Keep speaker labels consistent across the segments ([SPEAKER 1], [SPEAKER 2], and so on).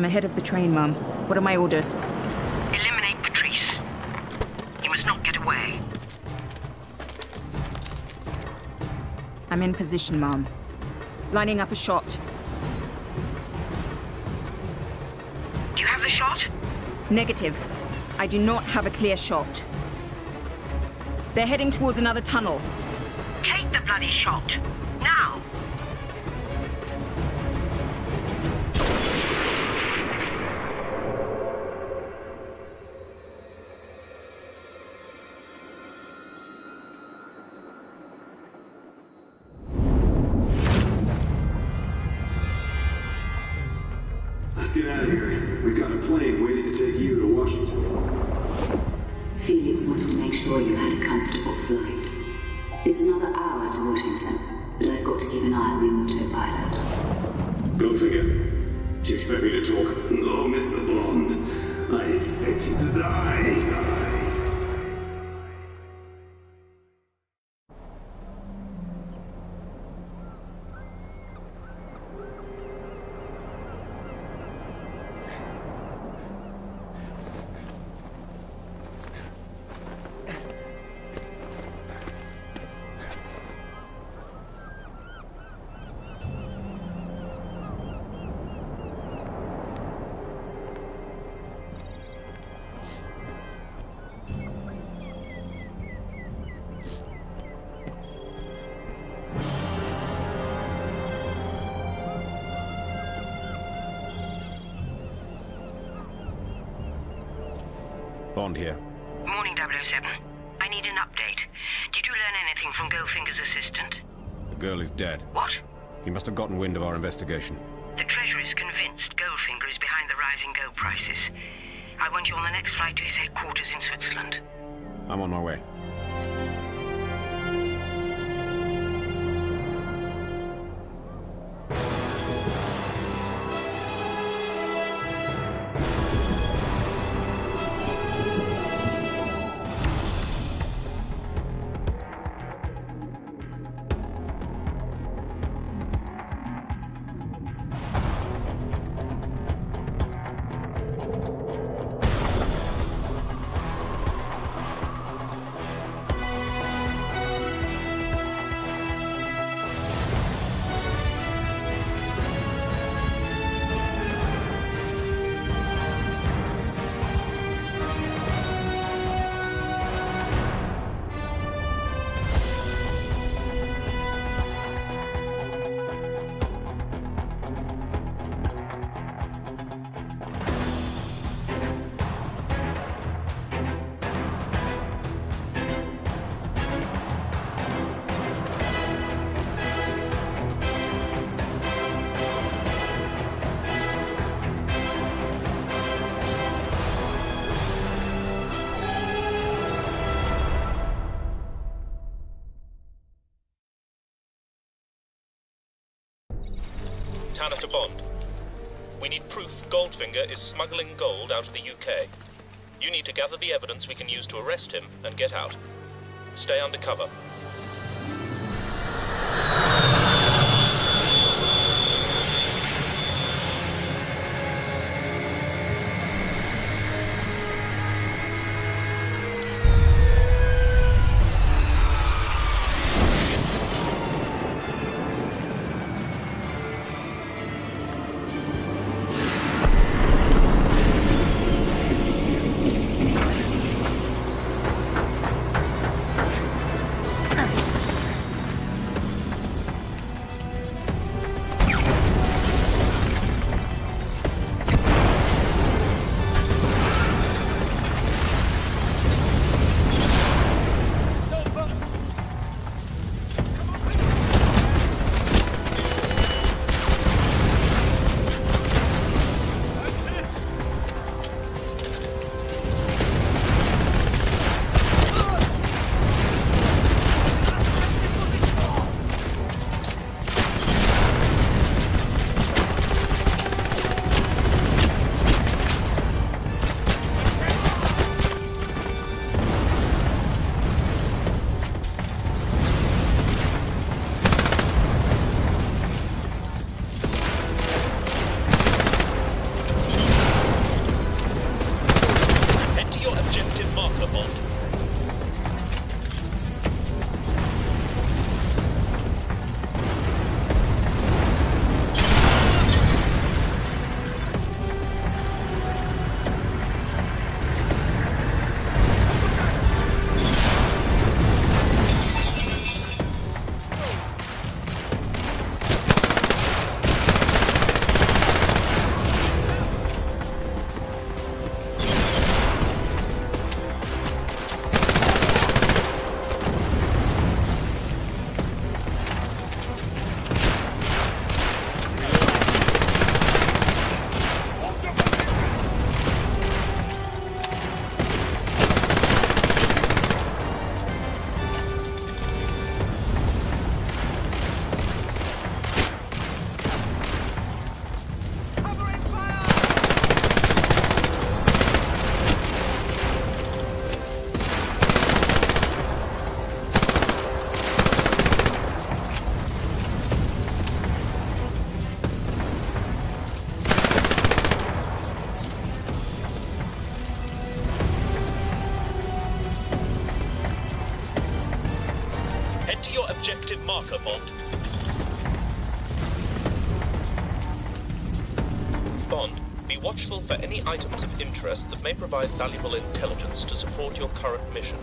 [SPEAKER 1] I'm ahead of the train, M. What are my orders?
[SPEAKER 2] Eliminate Patrice. He must not get away.
[SPEAKER 1] I'm in position, M. Lining up a shot.
[SPEAKER 2] Do you have the shot?
[SPEAKER 1] Negative. I do not have a clear shot. They're heading towards another tunnel.
[SPEAKER 2] Take the bloody shot. Now!
[SPEAKER 3] Here. We've got a plane waiting to take you to Washington.
[SPEAKER 4] Felix wanted to make sure you had a comfortable flight. It's another hour to Washington, but I've got to keep an eye on the autopilot.
[SPEAKER 3] Goldfinger, do you expect me to talk? No, Mr. Bond. I expect you to die.
[SPEAKER 5] Bond here.
[SPEAKER 2] Morning, 007. I need an update. Did you learn anything from Goldfinger's assistant?
[SPEAKER 5] The girl is dead.
[SPEAKER 2] What?
[SPEAKER 5] He must have gotten wind of our investigation.
[SPEAKER 2] The Treasury is convinced Goldfinger is behind the rising gold prices. I want you on the next flight to his headquarters in Switzerland.
[SPEAKER 5] I'm on my way.
[SPEAKER 6] To Bond. We need proof Goldfinger is smuggling gold out of the UK. You need to gather the evidence we can use to arrest him and get out. Stay undercover. Objective marker, Bond. Bond, be watchful for any items of interest that may provide valuable intelligence to support your current mission.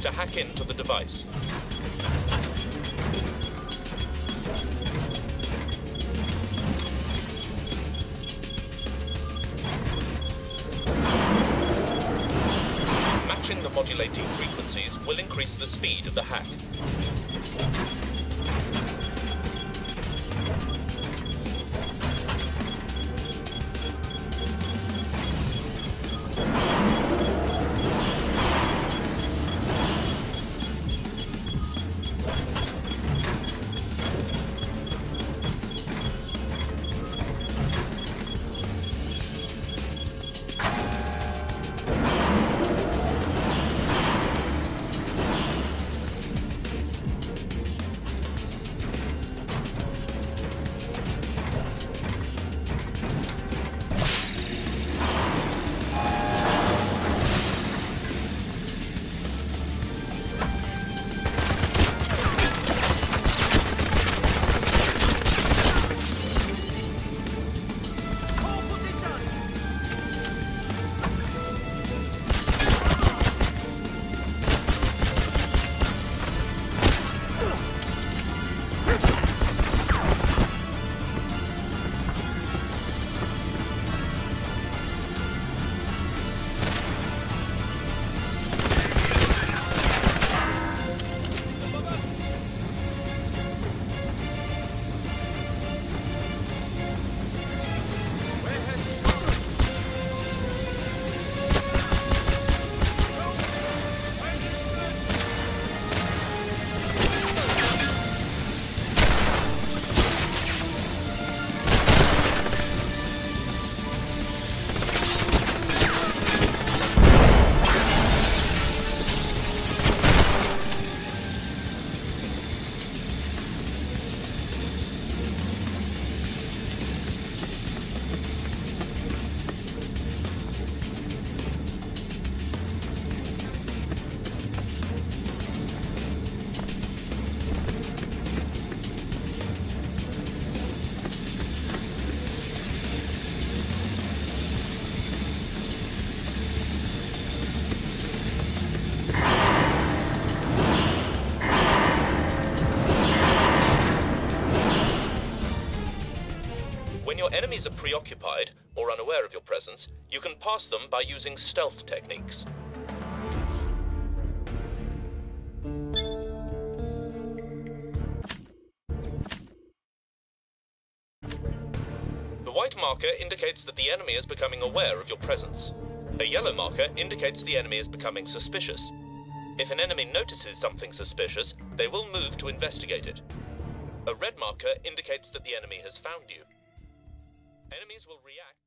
[SPEAKER 6] To hack into the device. Matching the modulating frequencies will increase the speed of the hack. Enemies are preoccupied or unaware of your presence, you can pass them by using stealth techniques. The white marker indicates that the enemy is becoming aware of your presence. A yellow marker indicates the enemy is becoming suspicious. If an enemy notices something suspicious, they will move to investigate it. A red marker indicates that the enemy has found you. Enemies will react.